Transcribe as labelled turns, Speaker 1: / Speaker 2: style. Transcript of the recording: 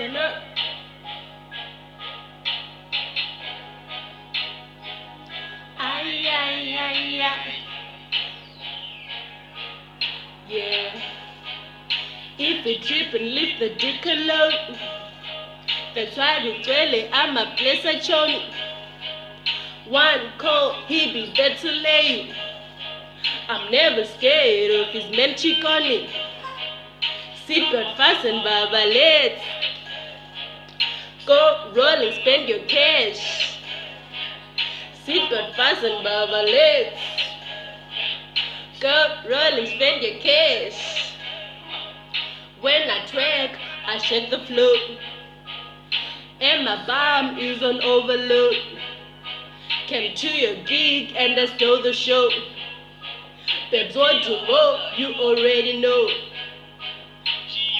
Speaker 1: say, look, ay, ay, ay, ay. Yeah. If it drip and lift the dick alone, that's why the dwelling, I'm a blessed I. One call, he be better late. I'm never scared of his men chick on it. Sit but fast and baba, let's go roll and spend your cash. Seatbelt fasten, Baba, let's go roll and spend your cash. When I twerk, I shake the floor. And my bomb is on overload. Came to your gig and I stole the show. Babes, what you want, you already know.